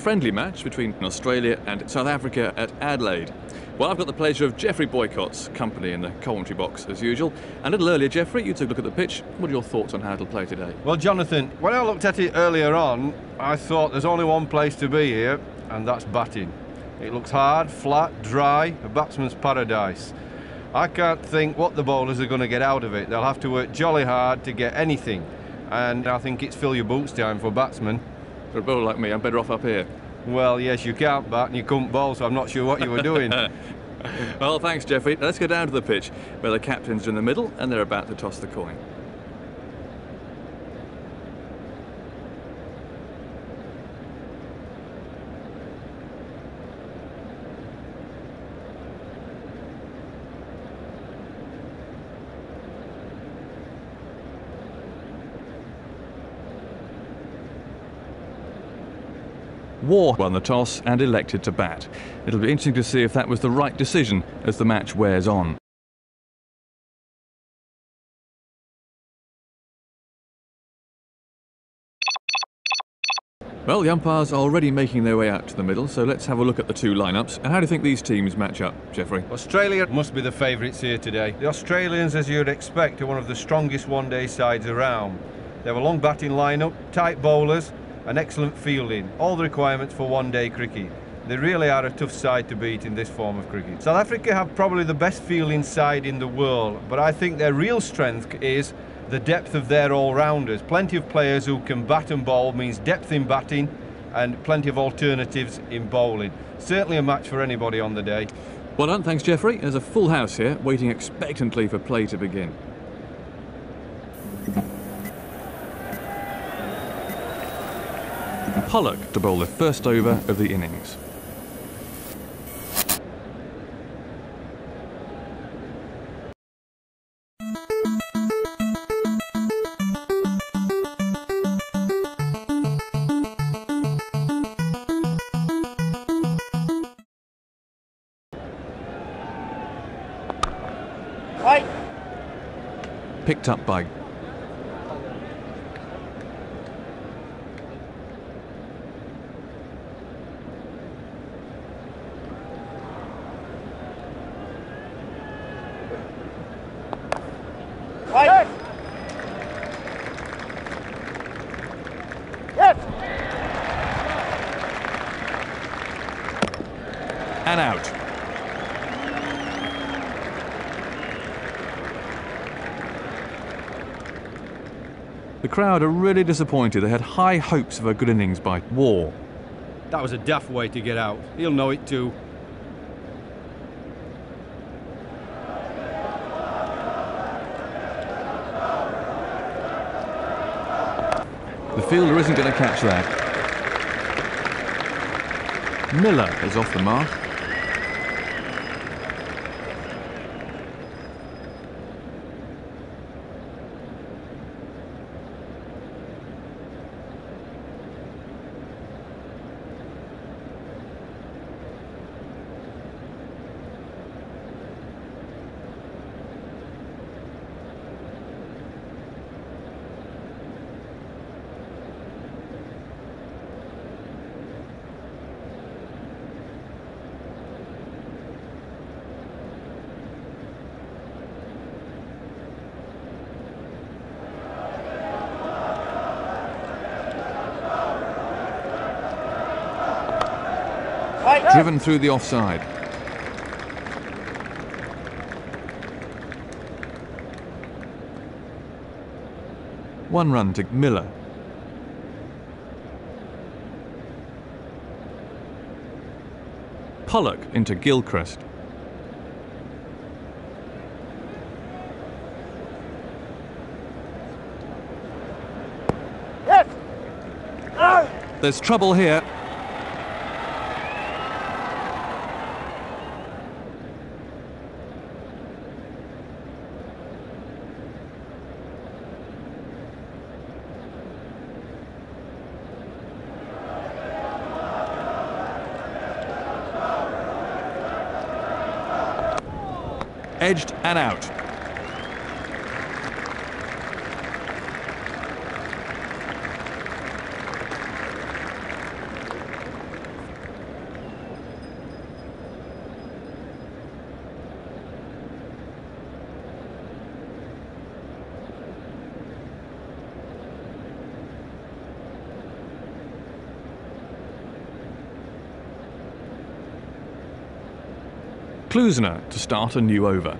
Friendly match between Australia and South Africa at Adelaide. Well, I've got the pleasure of Geoffrey Boycott's company in the commentary box as usual. And a little earlier, Geoffrey, you took a look at the pitch. What are your thoughts on how it'll play today? Well, Jonathan, when I looked at it earlier on, I thought there's only one place to be here, and that's batting. It looks hard, flat, dry, a batsman's paradise. I can't think what the bowlers are going to get out of it. They'll have to work jolly hard to get anything. And I think it's fill your boots time for batsmen. For a bowler like me, I'm better off up here. Well, yes, you can't bat and you couldn't bowl, so I'm not sure what you were doing. well, thanks, Geoffrey. Now let's go down to the pitch where the captains are in the middle and they're about to toss the coin. Waugh won the toss and elected to bat. It'll be interesting to see if that was the right decision as the match wears on. Well, the umpires are already making their way out to the middle, so let's have a look at the two lineups. And how do you think these teams match up, Geoffrey? Australia must be the favourites here today. The Australians, as you'd expect, are one of the strongest one-day sides around. They have a long batting lineup, tight bowlers, and excellent fielding, all the requirements for one-day cricket. They really are a tough side to beat in this form of cricket. South Africa have probably the best fielding side in the world, but I think their real strength is the depth of their all-rounders. Plenty of players who can bat and bowl means depth in batting and plenty of alternatives in bowling. Certainly a match for anybody on the day. Well done, thanks Geoffrey. There's a full house here, waiting expectantly for play to begin. Pollock to bowl the first over of the innings. Picked up by and out. The crowd are really disappointed. They had high hopes of a good innings by Waugh. That was a daft way to get out. He'll know it too. The fielder isn't going to catch that. Miller is off the mark. Driven through the offside. One run to Miller. Pollock into Gilchrist. Yes. Ah. There's trouble here. Edged and out. Klusener to start a new over.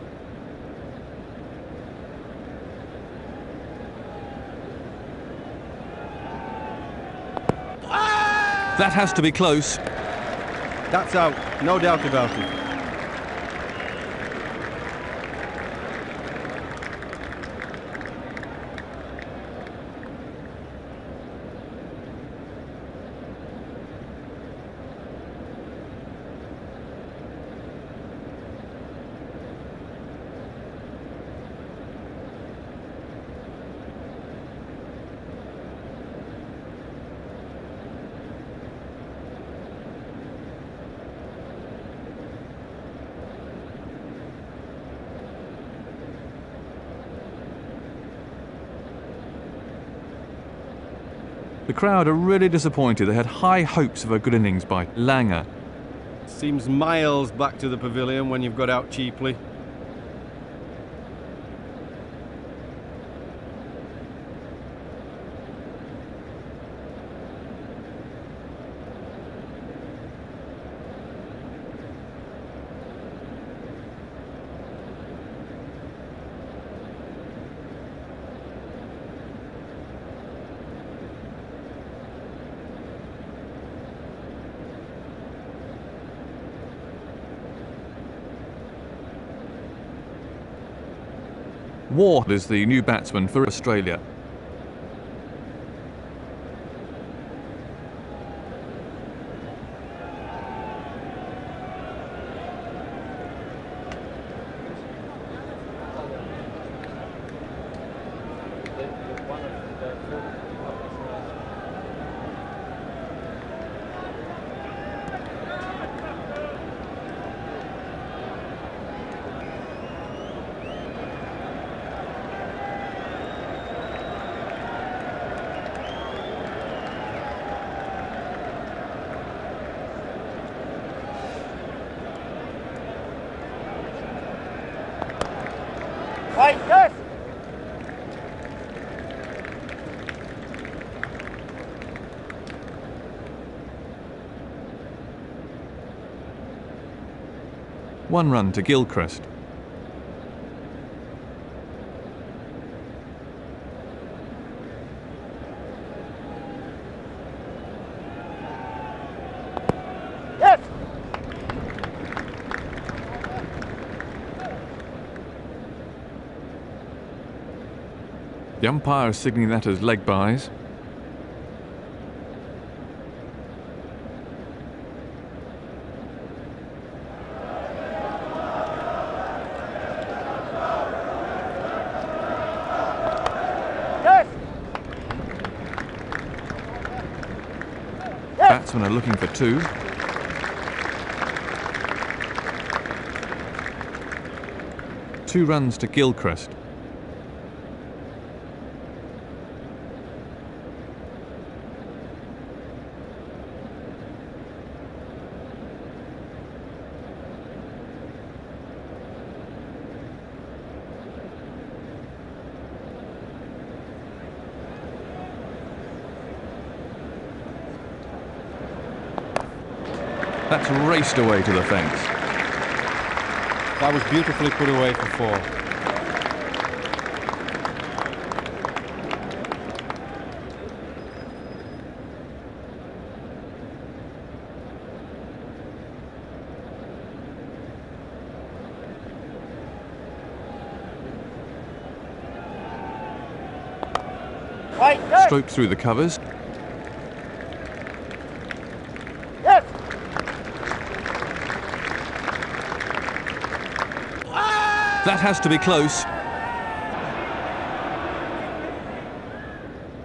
That has to be close. That's out, no doubt about it. The crowd are really disappointed. They had high hopes of a good innings by Langer. Seems miles back to the pavilion when you've got out cheaply. Is the new batsman for Australia. One run to Gilchrist. Yes. The umpire is signalling that as leg byes. Yes. Batsmen are looking for two. Two runs to Gilchrist. That's raced away to the fence. That was beautifully put away for four. Right, yes. Stroked through the covers. Yes. That has to be close.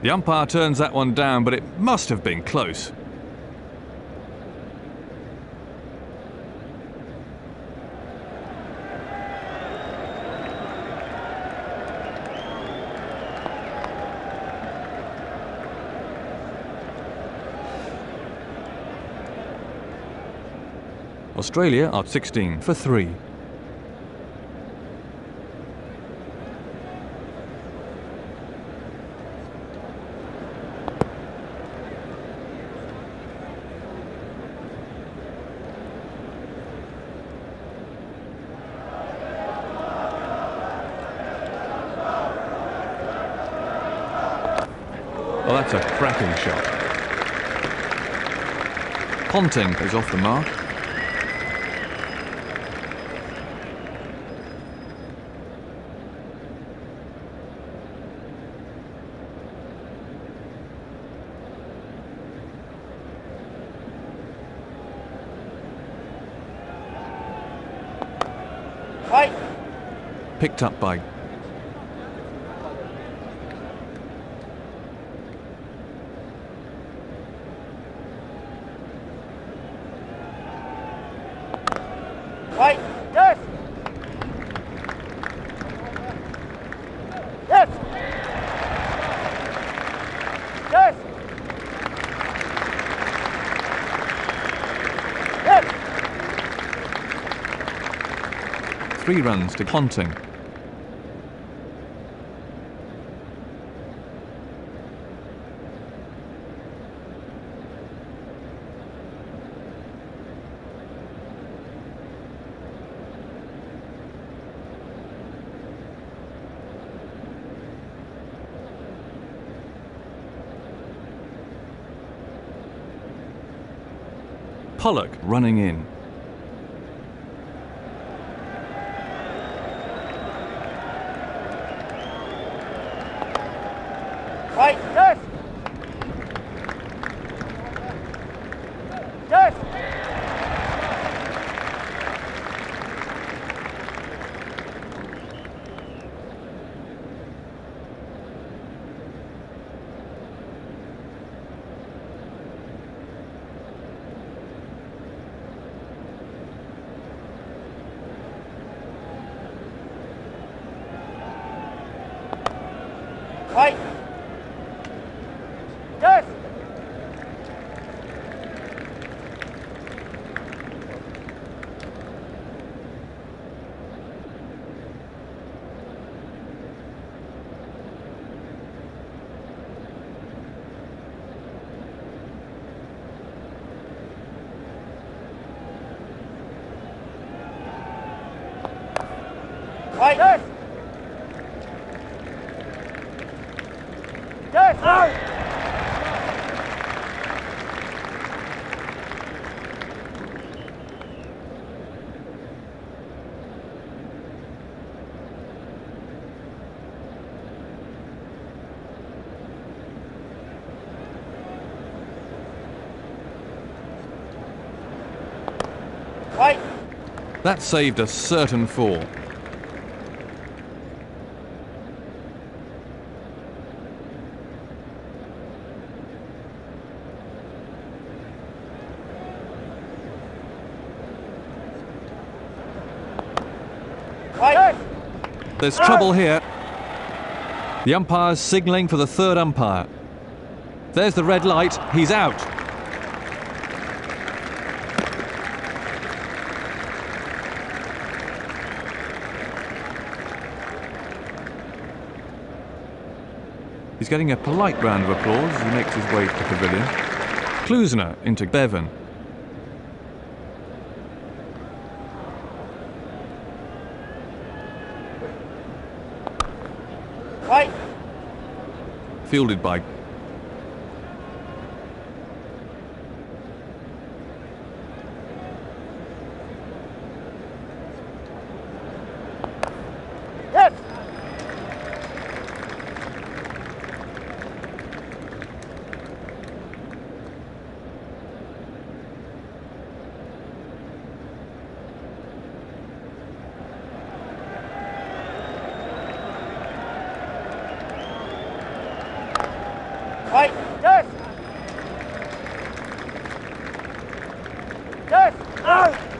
The umpire turns that one down, but it must have been close. Australia are 16 for 3. Oh, that's a cracking shot. Ponting is off the mark. Fight. Picked up by Fight. Yes. Yes. Yes. Yes. Three runs to Ponting. Pollock running in. Fight. Yes. Yes. Fight. Yes. Fight. Yes. Yes. Out. That saved a certain fall. There's trouble here. The umpire's signalling for the third umpire. There's the red light. He's out. He's getting a polite round of applause as he makes his way to the pavilion. Klusener into Bevan. Fight. Fielded by Yes. Fight. Yes. Yes. Out.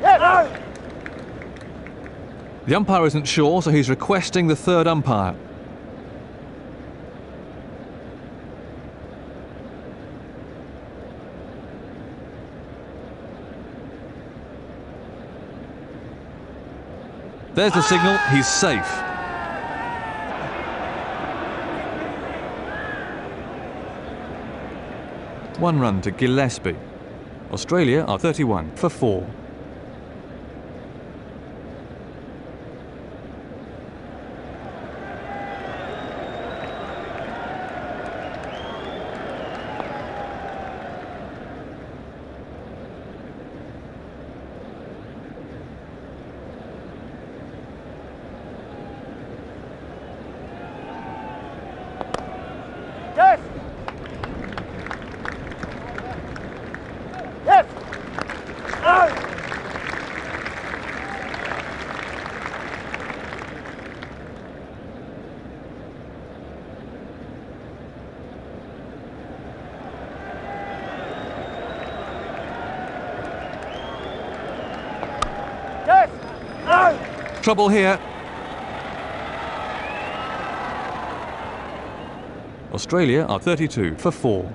Yes. Out. The umpire isn't sure, so he's requesting the third umpire. There's the signal, he's safe. One run to Gillespie. Australia are 31 for 4. Yes. Yes. Out. Yes. Out. Trouble here. Australia are 32 for 4.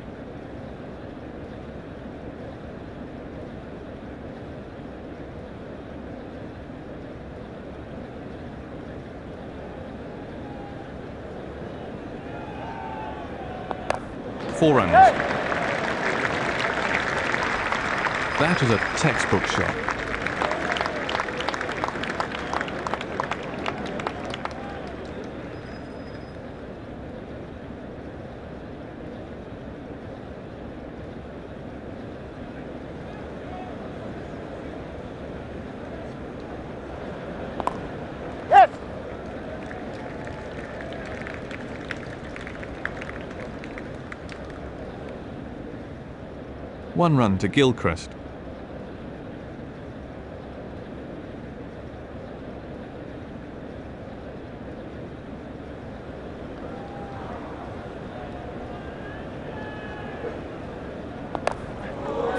Four runs. That was a textbook shot. Yes. One run to Gilchrist.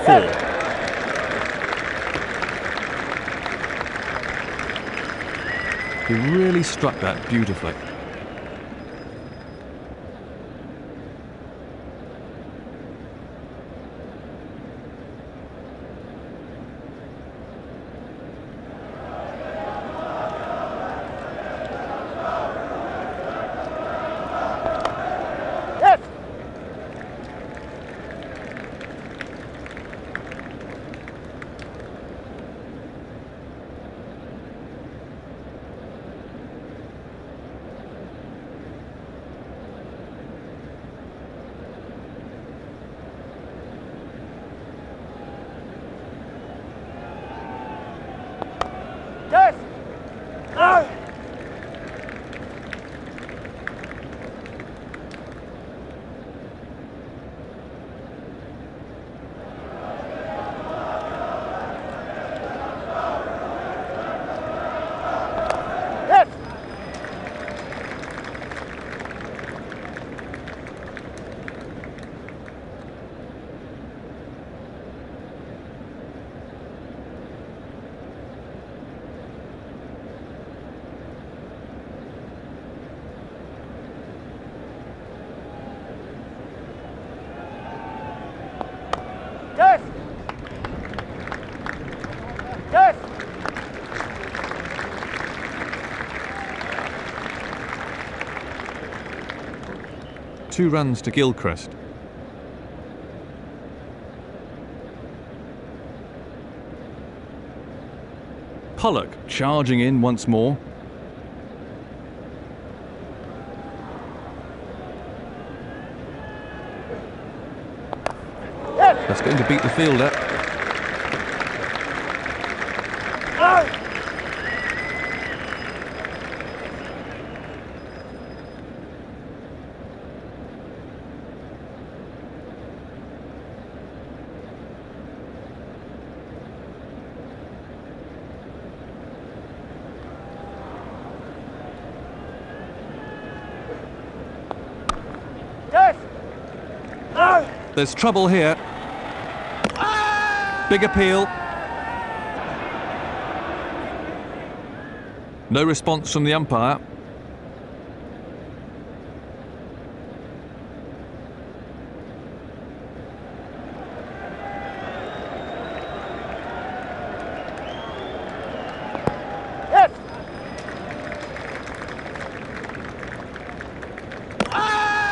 Four. He really struck that beautifully. Yes. Yes. Out. Yes. Yes. Yes. Two runs to Gilchrist. Pollock charging in once more. That's going to beat the fielder. Out. Yes. Out. There's trouble here. Big appeal. No response from the umpire.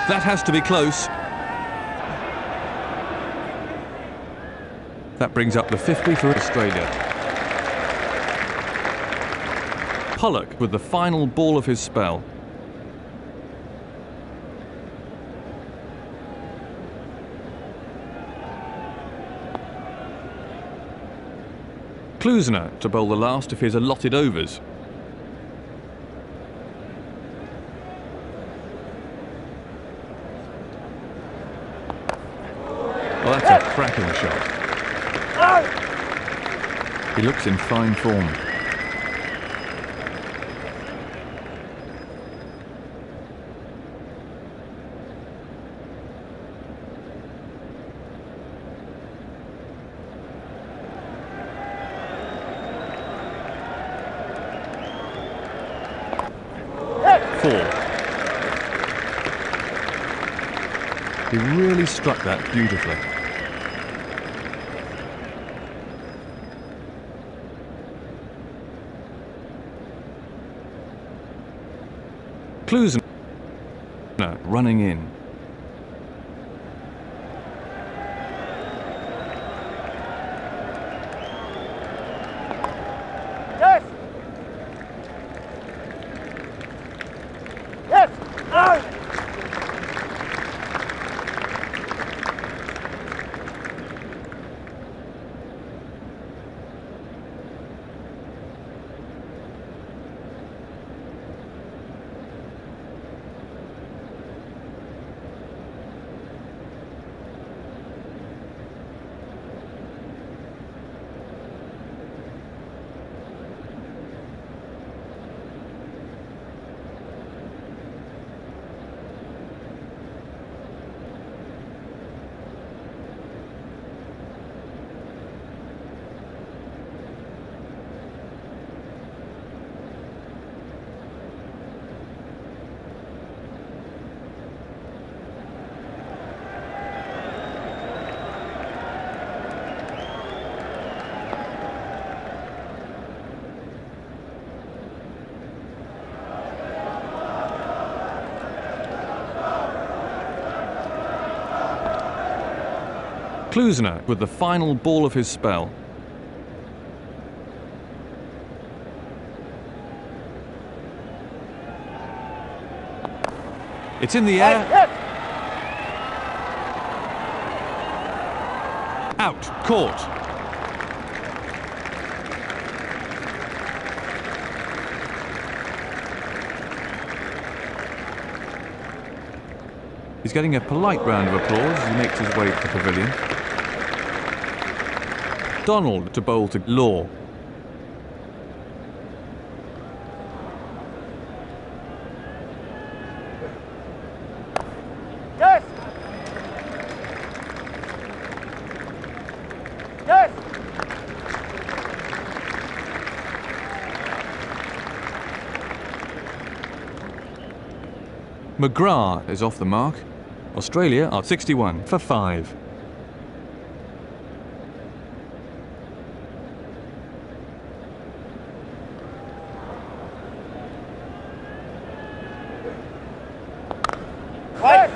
That has to be close. That brings up the 50 for Australia. Pollock with the final ball of his spell. Klusener to bowl the last of his allotted overs. Well, that's a cracking shot. Out. He looks in fine form. Four. He really struck that beautifully. Klusener running in. Yes. Yes. Out. Klusener with the final ball of his spell. It's in the air, out, caught. He's getting a polite round of applause as he makes his way to the pavilion. Donald to bowl to Law. Yes. Yes. McGrath is off the mark. Australia are 61 for 5. Yes.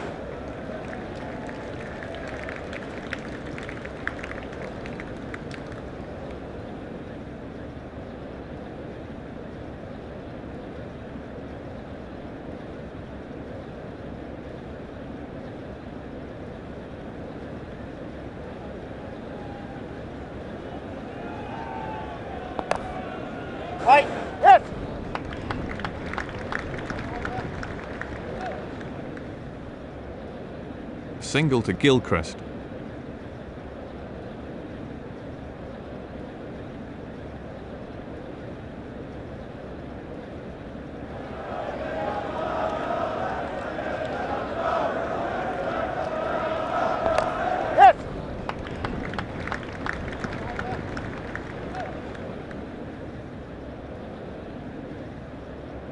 Right. Yes. Single to Gilchrist.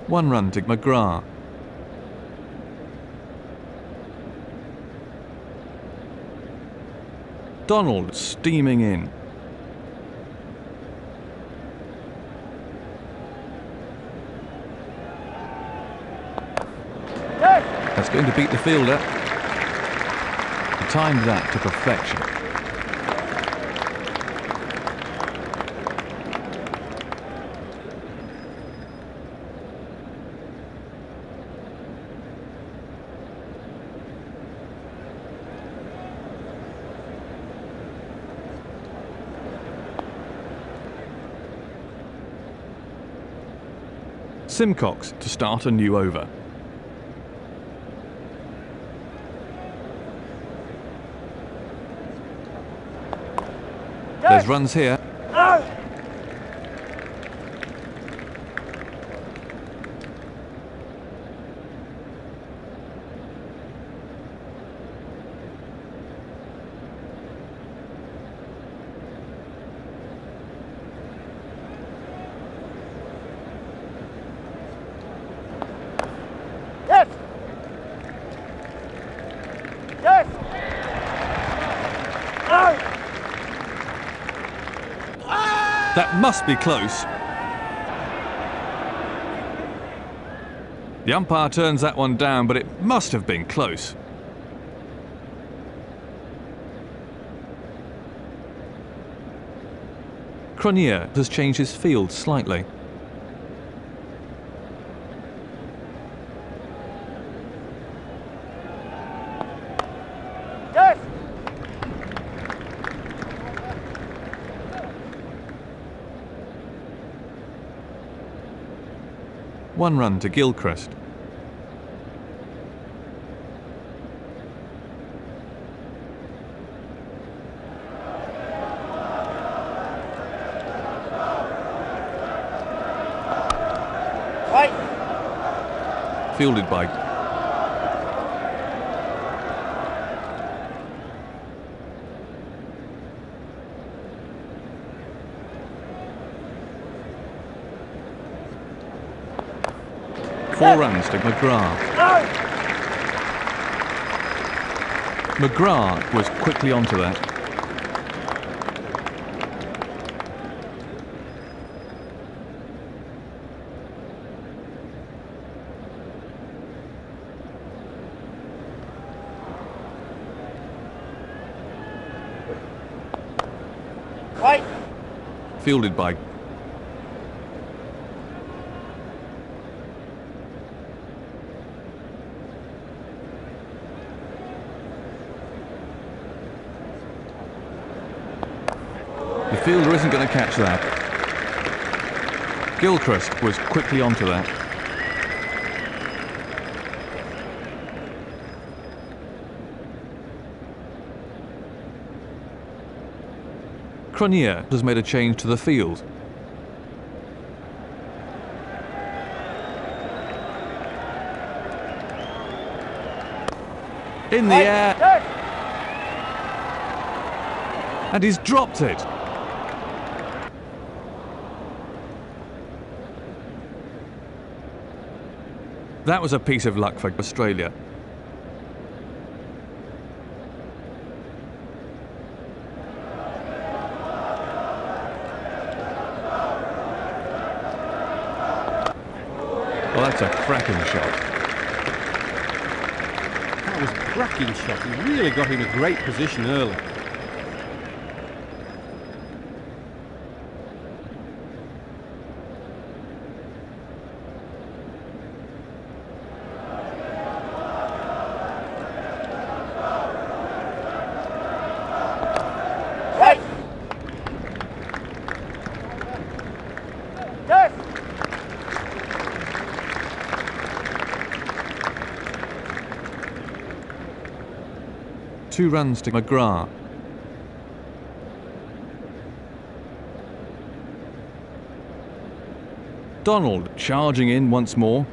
One run to McGrath. Donald steaming in. That's going to beat the fielder. Timed that to perfection. Symcox to start a new over. There's runs here. Out. Yes. Yes. Out. That must be close. The umpire turns that one down, but it must have been close. Cronje has changed his field slightly. Yes. One run to Gilchrist. Right. Fielded by Four runs to McGrath. McGrath was quickly onto that. Right. Fielded by fielder isn't going to catch that. Gilchrist was quickly onto that. Cronje has made a change to the field. In the air, and he's dropped it. That was a piece of luck for Australia. Well, that's a cracking shot. That was a cracking shot. He really got in a great position early. Right. Yes. Two runs to McGrath. Donald charging in once more.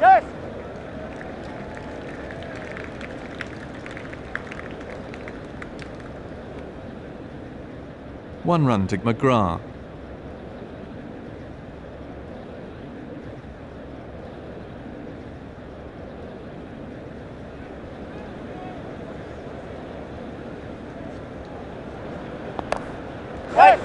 Yes. One run to McGrath. Right.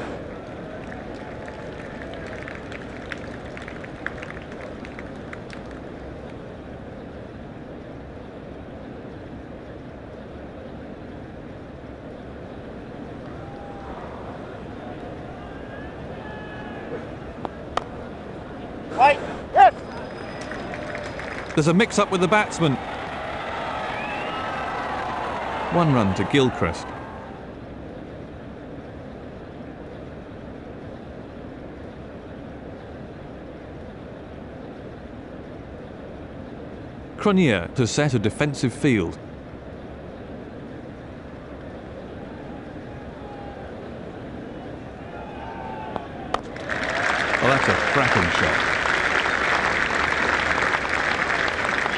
Right. Yes. There's a mix up with the batsman. One run to Gilchrist. Cronje to set a defensive field. Well, that's a cracking shot.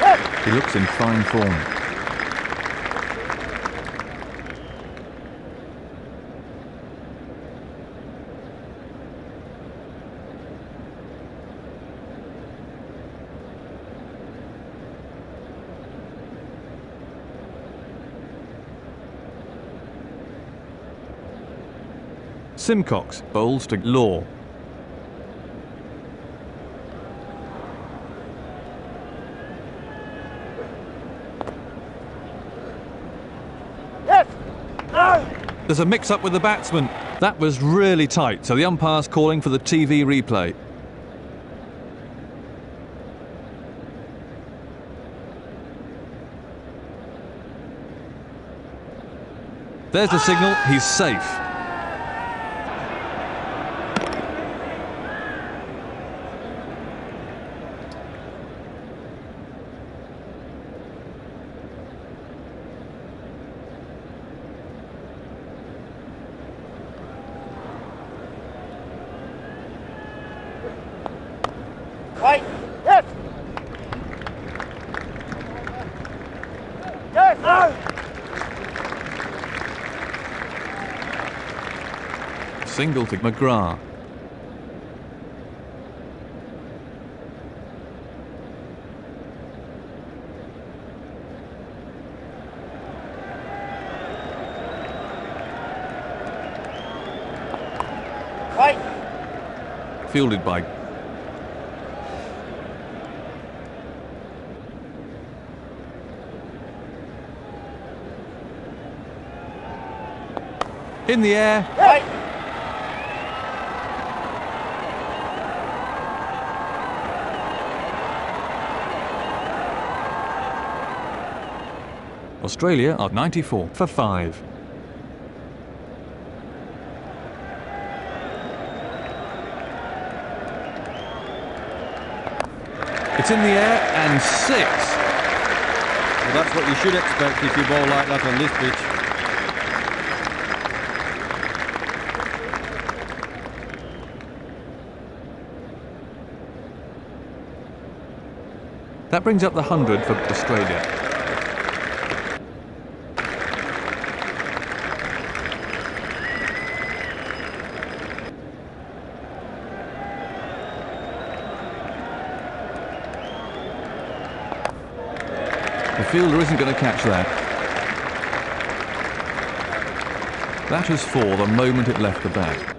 Yes. He looks in fine form. Symcox bowls to Waugh. Yes. No. There's a mix up with the batsman. That was really tight, so the umpire's calling for the TV replay. There's the signal, he's safe. Right. Yes. Yes. No. Single to McGrath. Right. Fielded by in the air. Right. Australia are 94 for 5. It's in the air and six. Well, that's what you should expect if you bowl like that on this pitch. That brings up the 100 for Australia. The fielder isn't going to catch that. That is four the moment it left the bat.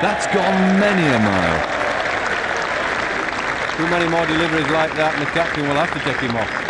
That's gone many a mile. Too many more deliveries like that and the captain will have to take him off.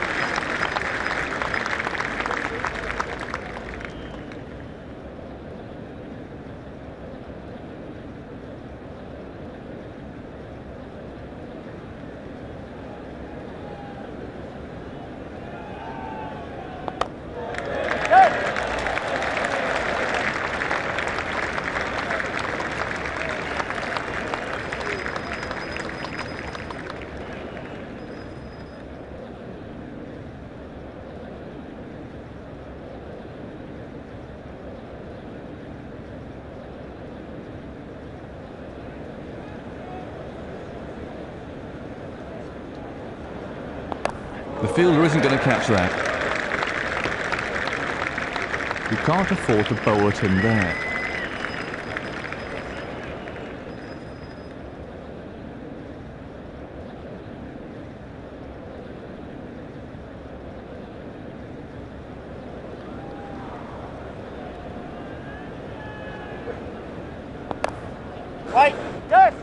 fielder isn't going to catch that. You can't afford to bowl at him there. Right. Yes.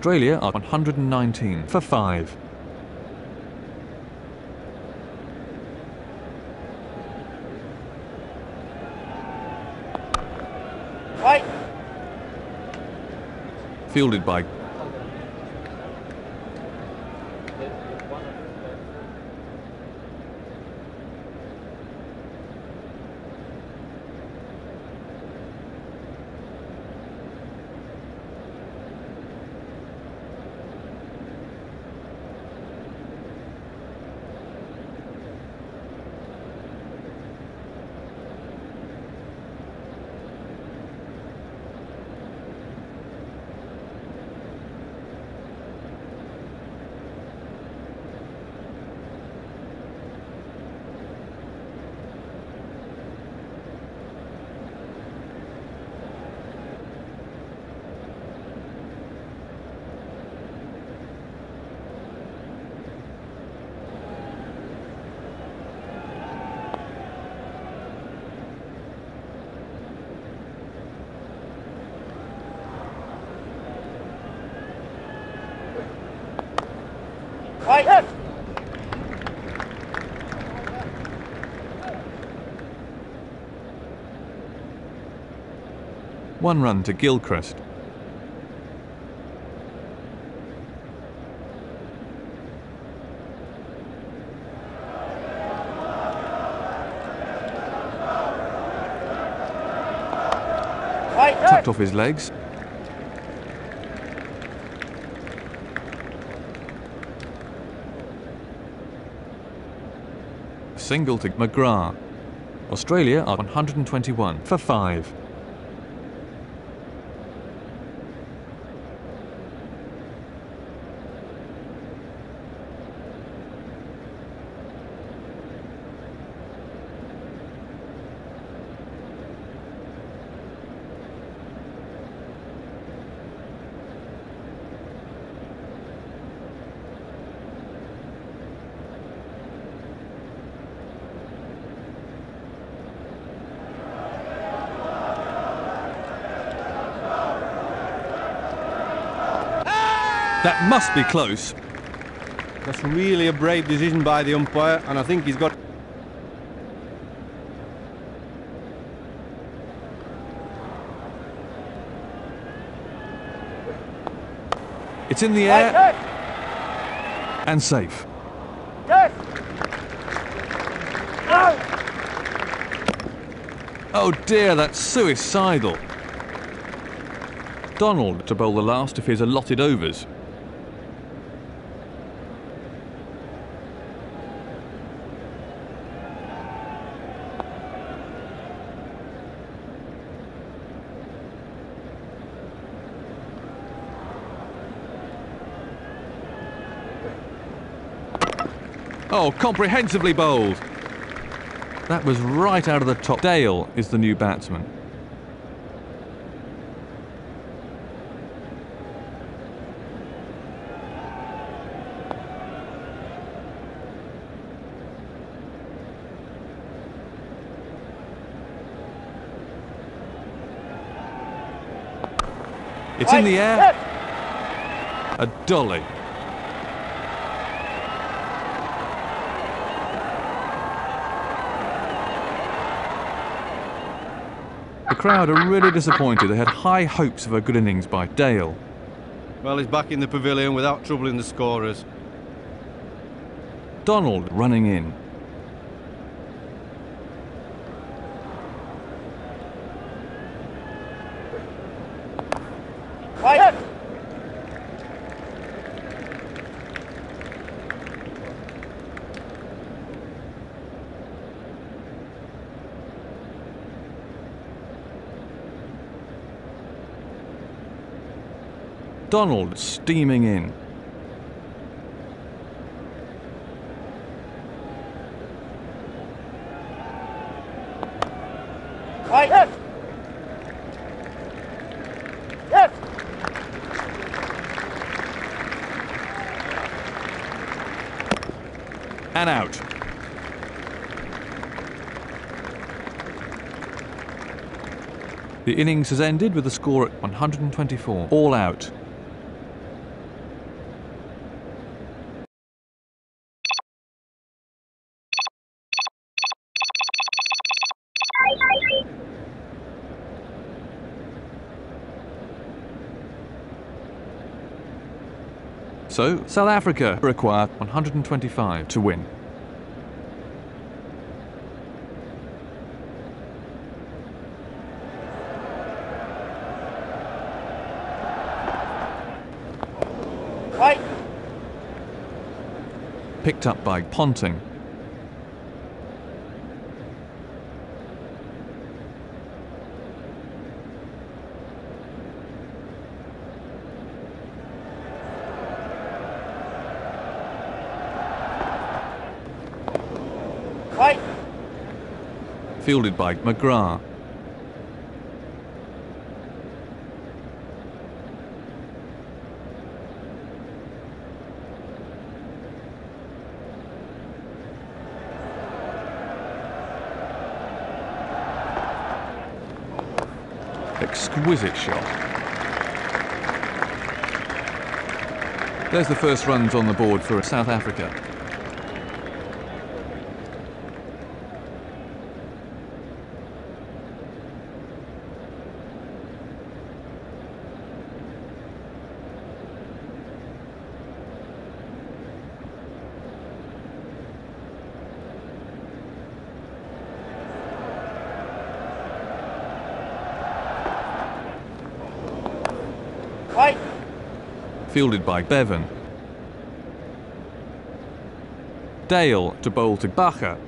Australia are 119 for 5. Right. Fielded by one run to Gilchrist. Tucked off his legs. Single to McGrath. Australia are 121 for 5. That must be close. That's really a brave decision by the umpire, and I think he's got. It's in the air Yes. and safe. Yes. No. Oh dear, that's suicidal. Donald to bowl the last of his allotted overs. Comprehensively bowled. That was right out of the top. Dale is the new batsman. It's in the air. A dolly. The crowd are really disappointed. They had high hopes of a good innings by Dale. Well, he's back in the pavilion without troubling the scorers. Donald running in. Right. Yes. McDonald steaming in. Right. Yes. Yes. and out. The innings has ended with a score at 124, all out. So, South Africa require 125 to win. Right. Picked up by Ponting. Right. Fielded by McGrath. Exquisite shot. There's the first runs on the board for South Africa. Right. Fielded by Bevan. Dale to bowl to Bacher.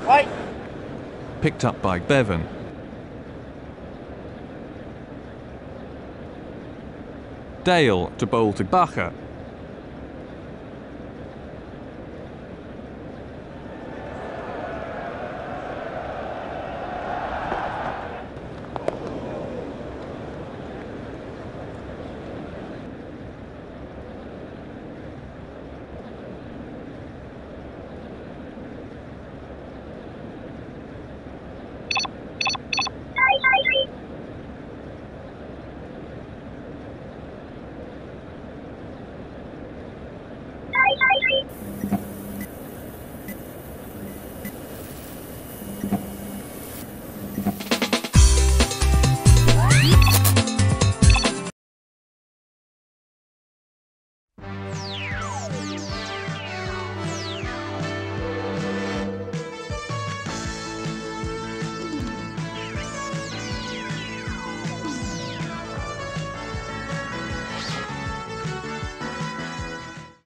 Right. Picked up by Bevan. Dale to bowl to Bacher.